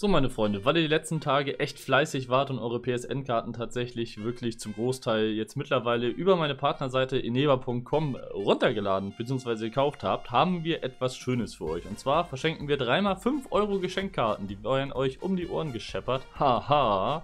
So meine Freunde, weil ihr die letzten Tage echt fleißig wart und eure PSN-Karten tatsächlich wirklich zum Großteil jetzt mittlerweile über meine Partnerseite ineva.com runtergeladen bzw. gekauft habt, haben wir etwas Schönes für euch. Und zwar verschenken wir dreimal 5 Euro Geschenkkarten, die werden euch um die Ohren gescheppert. Haha.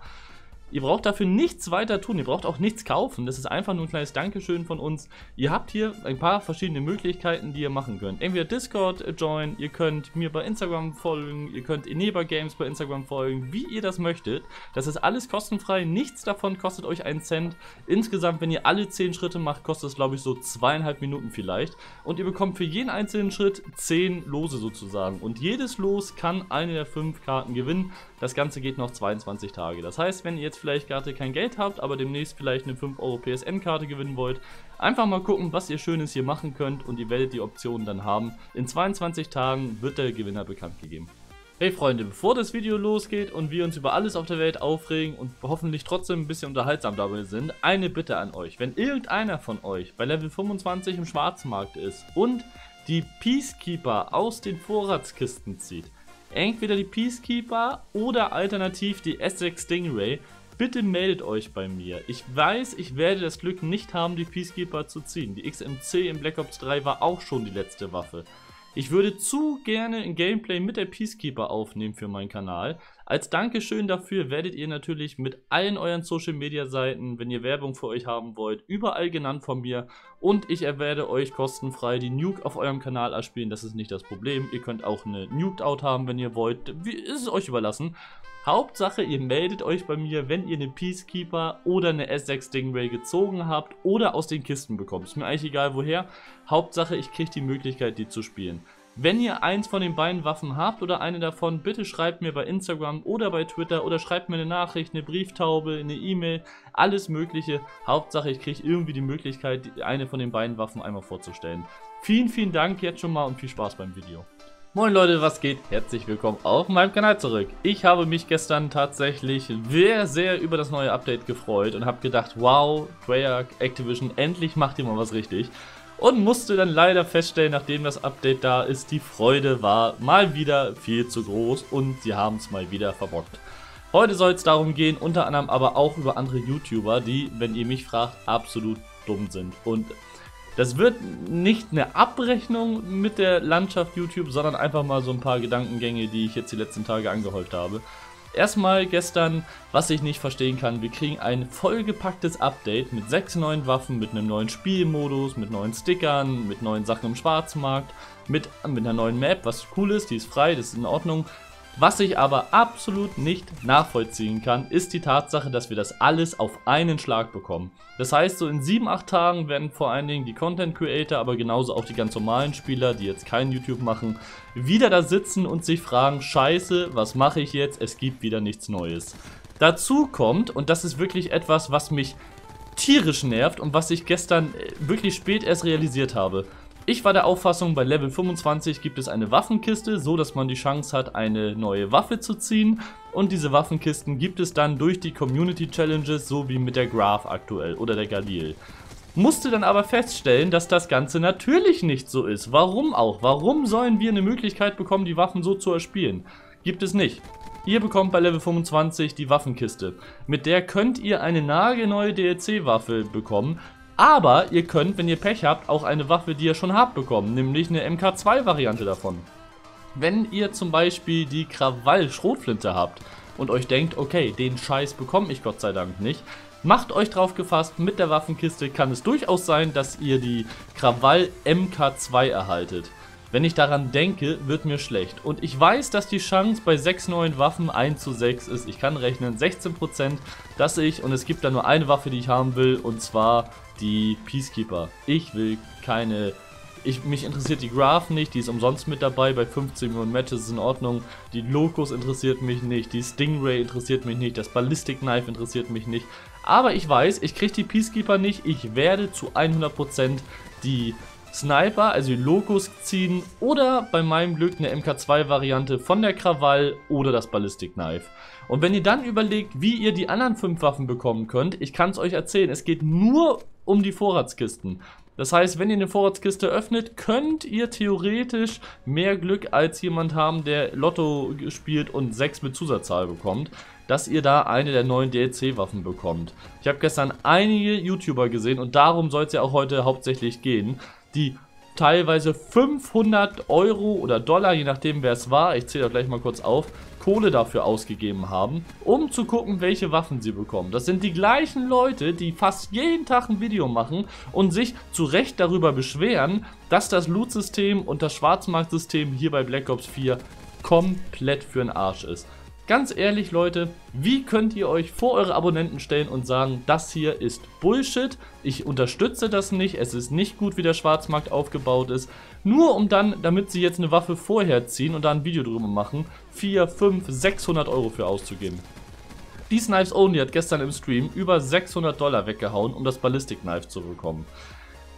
Ihr braucht dafür nichts weiter tun, ihr braucht auch nichts kaufen. Das ist einfach nur ein kleines Dankeschön von uns. Ihr habt hier ein paar verschiedene Möglichkeiten, die ihr machen könnt. Entweder Discord join, ihr könnt mir bei Instagram folgen, ihr könnt Eneba Games bei Instagram folgen, wie ihr das möchtet. Das ist alles kostenfrei, nichts davon kostet euch einen Cent. Insgesamt, wenn ihr alle 10 Schritte macht, kostet es glaube ich so zweieinhalb Minuten vielleicht. Und ihr bekommt für jeden einzelnen Schritt 10 Lose sozusagen. Und jedes Los kann eine der 5 Karten gewinnen. Das Ganze geht noch 22 Tage. Das heißt, wenn ihr jetzt vielleicht gerade kein Geld habt, aber demnächst vielleicht eine 5 Euro PSN-Karte gewinnen wollt, einfach mal gucken, was ihr Schönes hier machen könnt und ihr werdet die Optionen dann haben. In 22 Tagen wird der Gewinner bekannt gegeben. Hey Freunde, bevor das Video losgeht und wir uns über alles auf der Welt aufregen und hoffentlich trotzdem ein bisschen unterhaltsam dabei sind, eine Bitte an euch. Wenn irgendeiner von euch bei Level 25 im Schwarzmarkt ist und die Peacekeeper aus den Vorratskisten zieht, entweder die Peacekeeper oder alternativ die S6 Stingray, bitte meldet euch bei mir. Ich weiß, ich werde das Glück nicht haben, die Peacekeeper zu ziehen. Die XMC in Black Ops 3 war auch schon die letzte Waffe. Ich würde zu gerne ein Gameplay mit der Peacekeeper aufnehmen für meinen Kanal. Als Dankeschön dafür werdet ihr natürlich mit allen euren Social Media Seiten, wenn ihr Werbung für euch haben wollt, überall genannt von mir. Und ich werde euch kostenfrei die Nuke auf eurem Kanal erspielen. Das ist nicht das Problem. Ihr könnt auch eine Nuked Out haben, wenn ihr wollt. Wie, ist es euch überlassen. Hauptsache, ihr meldet euch bei mir, wenn ihr eine Peacekeeper oder eine S6 Stingray gezogen habt oder aus den Kisten bekommt. Ist mir eigentlich egal woher. Hauptsache, ich kriege die Möglichkeit, die zu spielen. Wenn ihr eins von den beiden Waffen habt oder eine davon, bitte schreibt mir bei Instagram oder bei Twitter oder schreibt mir eine Nachricht, eine Brieftaube, eine E-Mail, alles mögliche. Hauptsache, ich kriege irgendwie die Möglichkeit, eine von den beiden Waffen einmal vorzustellen. Vielen, vielen Dank jetzt schon mal und viel Spaß beim Video. Moin Leute, was geht? Herzlich willkommen auf meinem Kanal zurück. Ich habe mich gestern tatsächlich sehr, sehr über das neue Update gefreut und habe gedacht, wow, Treyarch Activision, endlich macht ihr mal was richtig. Und musste dann leider feststellen, nachdem das Update da ist, die Freude war mal wieder viel zu groß und sie haben es mal wieder verbockt. Heute soll es darum gehen, unter anderem aber auch über andere YouTuber, die, wenn ihr mich fragt, absolut dumm sind. Und das wird nicht eine Abrechnung mit der Landschaft YouTube, sondern einfach mal so ein paar Gedankengänge, die ich jetzt die letzten Tage angehäuft habe. Erstmal gestern, was ich nicht verstehen kann, wir kriegen ein vollgepacktes Update mit sechs neuen Waffen, mit einem neuen Spielmodus, mit neuen Stickern, mit neuen Sachen im Schwarzmarkt, mit, mit einer neuen Map, was cool ist, die ist frei, das ist in Ordnung. Was ich aber absolut nicht nachvollziehen kann, ist die Tatsache, dass wir das alles auf einen Schlag bekommen. Das heißt, so in 7-8 Tagen werden vor allen Dingen die Content Creator, aber genauso auch die ganz normalen Spieler, die jetzt kein YouTube machen, wieder da sitzen und sich fragen, scheiße, was mache ich jetzt? Es gibt wieder nichts Neues. Dazu kommt, und das ist wirklich etwas, was mich tierisch nervt und was ich gestern äh, wirklich spät erst realisiert habe. Ich war der Auffassung, bei Level 25 gibt es eine Waffenkiste, so dass man die Chance hat, eine neue Waffe zu ziehen. Und diese Waffenkisten gibt es dann durch die Community Challenges, so wie mit der Graph aktuell oder der Galil. Musste dann aber feststellen, dass das Ganze natürlich nicht so ist. Warum auch? Warum sollen wir eine Möglichkeit bekommen, die Waffen so zu erspielen? Gibt es nicht. Ihr bekommt bei Level 25 die Waffenkiste. Mit der könnt ihr eine nagelneue DLC-Waffe bekommen, aber ihr könnt, wenn ihr Pech habt, auch eine Waffe, die ihr schon habt, bekommen, nämlich eine MK2-Variante davon. Wenn ihr zum Beispiel die Krawall-Schrotflinte habt und euch denkt, okay, den Scheiß bekomme ich Gott sei Dank nicht, macht euch drauf gefasst, mit der Waffenkiste kann es durchaus sein, dass ihr die Krawall MK2 erhaltet. Wenn ich daran denke, wird mir schlecht. Und ich weiß, dass die Chance bei 6 neuen Waffen 1 zu 6 ist. Ich kann rechnen, 16%, dass ich, und es gibt da nur eine Waffe, die ich haben will, und zwar die Peacekeeper. Ich will keine ich, mich interessiert die Graph nicht, die ist umsonst mit dabei, bei 15 Millionen Matches ist in Ordnung. Die Locus interessiert mich nicht, die Stingray interessiert mich nicht, das Ballistic Knife interessiert mich nicht. Aber ich weiß, ich kriege die Peacekeeper nicht, ich werde zu 100% die Sniper, also die Locus ziehen oder bei meinem Glück eine MK2-Variante von der Krawall oder das Ballistic Knife. Und wenn ihr dann überlegt, wie ihr die anderen 5 Waffen bekommen könnt, ich kann es euch erzählen, es geht nur um die Vorratskisten. Das heißt, wenn ihr eine Vorratskiste öffnet, könnt ihr theoretisch mehr Glück als jemand haben, der Lotto spielt und 6 mit Zusatzzahl bekommt, dass ihr da eine der neuen DLC-Waffen bekommt. Ich habe gestern einige YouTuber gesehen und darum soll es ja auch heute hauptsächlich gehen, die teilweise 500 Euro oder Dollar, je nachdem wer es war, ich zähle gleich mal kurz auf, Kohle dafür ausgegeben haben, um zu gucken, welche Waffen sie bekommen. Das sind die gleichen Leute, die fast jeden Tag ein Video machen und sich zu Recht darüber beschweren, dass das Loot-System und das Schwarzmarktsystem hier bei Black Ops 4 komplett für den Arsch ist. Ganz ehrlich Leute, wie könnt ihr euch vor eure Abonnenten stellen und sagen, das hier ist Bullshit, ich unterstütze das nicht, es ist nicht gut, wie der Schwarzmarkt aufgebaut ist, nur um dann, damit sie jetzt eine Waffe vorher ziehen und da ein Video drüber machen, 4, 5, 600 Euro für auszugeben. Die Knives Only hat gestern im Stream über 600 Dollar weggehauen, um das Ballistic Knife zu bekommen.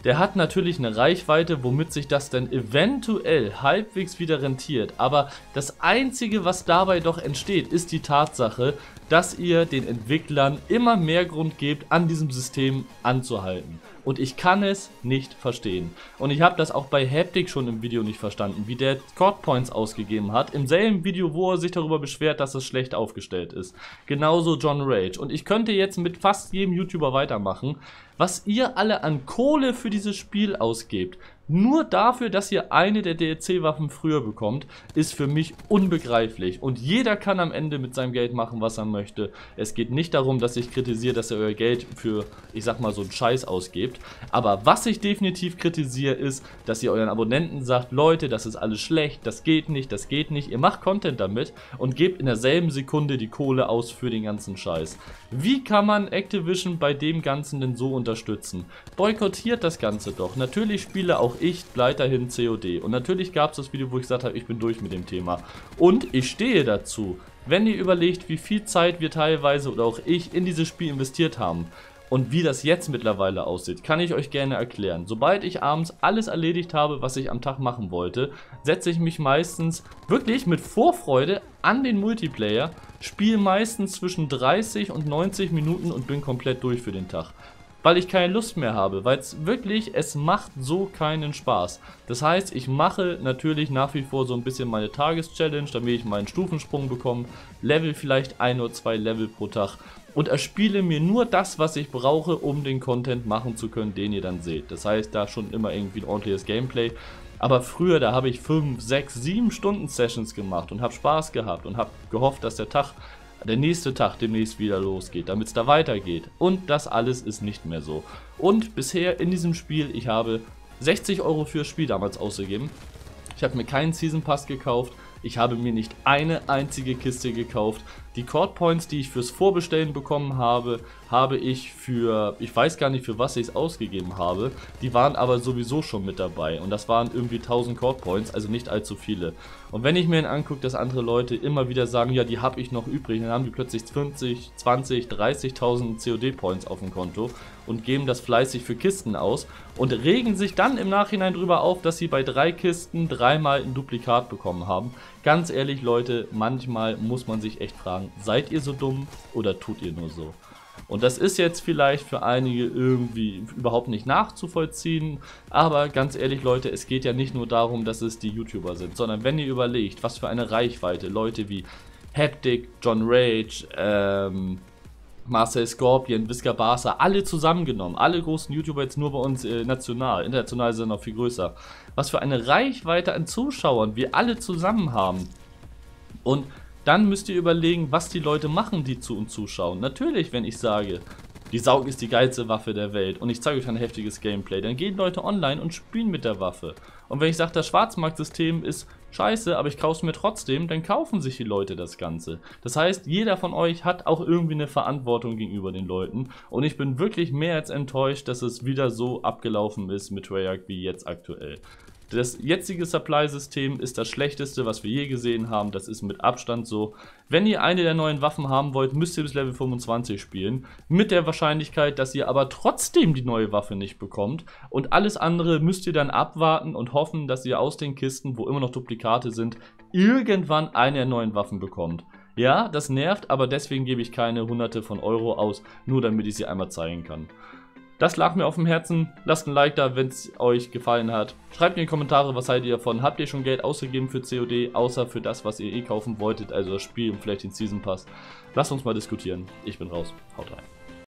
Der hat natürlich eine Reichweite, womit sich das dann eventuell halbwegs wieder rentiert. Aber das Einzige, was dabei doch entsteht, ist die Tatsache, dass ihr den Entwicklern immer mehr Grund gebt, an diesem System anzuhalten. Und ich kann es nicht verstehen. Und ich habe das auch bei Haptic schon im Video nicht verstanden, wie der Chord Points ausgegeben hat. Im selben Video, wo er sich darüber beschwert, dass es schlecht aufgestellt ist. Genauso John Rage. Und ich könnte jetzt mit fast jedem YouTuber weitermachen was ihr alle an Kohle für dieses Spiel ausgebt, nur dafür, dass ihr eine der DLC-Waffen früher bekommt, ist für mich unbegreiflich. Und jeder kann am Ende mit seinem Geld machen, was er möchte. Es geht nicht darum, dass ich kritisiere, dass ihr euer Geld für, ich sag mal, so einen Scheiß ausgebt. Aber was ich definitiv kritisiere, ist, dass ihr euren Abonnenten sagt, Leute, das ist alles schlecht, das geht nicht, das geht nicht. Ihr macht Content damit und gebt in derselben Sekunde die Kohle aus für den ganzen Scheiß. Wie kann man Activision bei dem Ganzen denn so unterstützen? Boykottiert das Ganze doch. Natürlich spiele auch ich weiterhin COD. Und natürlich gab es das Video, wo ich gesagt habe, ich bin durch mit dem Thema. Und ich stehe dazu. Wenn ihr überlegt, wie viel Zeit wir teilweise oder auch ich in dieses Spiel investiert haben und wie das jetzt mittlerweile aussieht, kann ich euch gerne erklären. Sobald ich abends alles erledigt habe, was ich am Tag machen wollte, setze ich mich meistens wirklich mit Vorfreude an den Multiplayer, spiele meistens zwischen 30 und 90 Minuten und bin komplett durch für den Tag weil ich keine Lust mehr habe, weil es wirklich, es macht so keinen Spaß. Das heißt, ich mache natürlich nach wie vor so ein bisschen meine Tageschallenge, damit ich meinen Stufensprung bekomme, level vielleicht ein oder zwei Level pro Tag und erspiele mir nur das, was ich brauche, um den Content machen zu können, den ihr dann seht. Das heißt, da schon immer irgendwie ein ordentliches Gameplay. Aber früher, da habe ich 5, 6, 7 Stunden Sessions gemacht und habe Spaß gehabt und habe gehofft, dass der Tag der nächste Tag demnächst wieder losgeht, damit es da weitergeht. Und das alles ist nicht mehr so. Und bisher in diesem Spiel, ich habe 60 Euro fürs Spiel damals ausgegeben. Ich habe mir keinen Season Pass gekauft. Ich habe mir nicht eine einzige Kiste gekauft. Die Cord Points, die ich fürs Vorbestellen bekommen habe, habe ich für, ich weiß gar nicht für was ich es ausgegeben habe, die waren aber sowieso schon mit dabei und das waren irgendwie 1000 Cord Points, also nicht allzu viele. Und wenn ich mir dann angucke, dass andere Leute immer wieder sagen, ja die habe ich noch übrig, dann haben die plötzlich 50, 20, 30.000 COD Points auf dem Konto und geben das fleißig für Kisten aus und regen sich dann im Nachhinein darüber auf, dass sie bei drei Kisten dreimal ein Duplikat bekommen haben. Ganz ehrlich Leute, manchmal muss man sich echt fragen, seid ihr so dumm oder tut ihr nur so? Und das ist jetzt vielleicht für einige irgendwie überhaupt nicht nachzuvollziehen, aber ganz ehrlich Leute, es geht ja nicht nur darum, dass es die YouTuber sind, sondern wenn ihr überlegt, was für eine Reichweite Leute wie Haptic, John Rage, ähm, Marcel Scorpion, Visca Barca, alle zusammengenommen, alle großen YouTuber jetzt nur bei uns äh, national, international sind noch viel größer. Was für eine Reichweite an Zuschauern wir alle zusammen haben. Und dann müsst ihr überlegen, was die Leute machen, die zu uns zuschauen. Natürlich, wenn ich sage, die Saug ist die geilste Waffe der Welt und ich zeige euch ein heftiges Gameplay, dann gehen Leute online und spielen mit der Waffe. Und wenn ich sage, das Schwarzmarktsystem ist scheiße, aber ich kaufe es mir trotzdem, dann kaufen sich die Leute das Ganze. Das heißt, jeder von euch hat auch irgendwie eine Verantwortung gegenüber den Leuten und ich bin wirklich mehr als enttäuscht, dass es wieder so abgelaufen ist mit Treyarch wie jetzt aktuell. Das jetzige Supply-System ist das schlechteste, was wir je gesehen haben. Das ist mit Abstand so. Wenn ihr eine der neuen Waffen haben wollt, müsst ihr bis Level 25 spielen. Mit der Wahrscheinlichkeit, dass ihr aber trotzdem die neue Waffe nicht bekommt. Und alles andere müsst ihr dann abwarten und hoffen, dass ihr aus den Kisten, wo immer noch Duplikate sind, irgendwann eine der neuen Waffen bekommt. Ja, das nervt, aber deswegen gebe ich keine hunderte von Euro aus, nur damit ich sie einmal zeigen kann. Das lag mir auf dem Herzen. Lasst ein Like da, wenn es euch gefallen hat. Schreibt mir in die Kommentare, was haltet ihr davon. Habt ihr schon Geld ausgegeben für COD, außer für das, was ihr eh kaufen wolltet, also das Spiel und vielleicht den Season Pass? Lasst uns mal diskutieren. Ich bin raus. Haut rein.